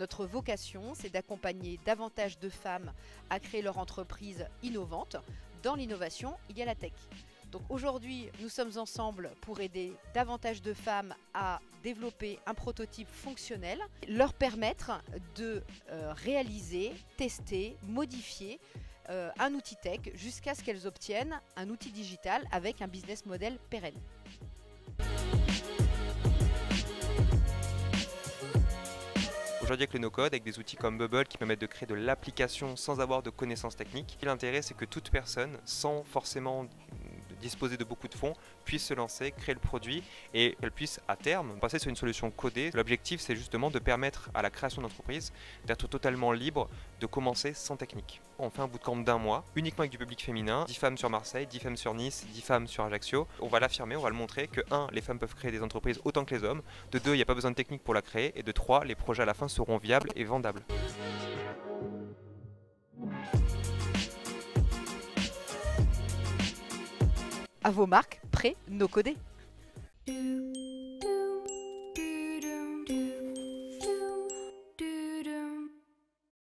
Notre vocation, c'est d'accompagner davantage de femmes à créer leur entreprise innovante. Dans l'innovation, il y a la tech. Donc aujourd'hui, nous sommes ensemble pour aider davantage de femmes à développer un prototype fonctionnel, leur permettre de euh, réaliser, tester, modifier euh, un outil tech jusqu'à ce qu'elles obtiennent un outil digital avec un business model pérenne. Aujourd'hui avec le no-code, avec des outils comme Bubble qui permettent de créer de l'application sans avoir de connaissances techniques, l'intérêt c'est que toute personne, sans forcément disposer de beaucoup de fonds, puisse se lancer, créer le produit et qu'elle puisse à terme passer sur une solution codée. L'objectif c'est justement de permettre à la création d'entreprise d'être totalement libre de commencer sans technique. On fait un bootcamp d'un mois, uniquement avec du public féminin, 10 femmes sur Marseille, 10 femmes sur Nice, 10 femmes sur Ajaccio. On va l'affirmer, on va le montrer que 1. les femmes peuvent créer des entreprises autant que les hommes, de 2. il n'y a pas besoin de technique pour la créer, et de 3. les projets à la fin seront viables et vendables. À vos marques prêts, no codés.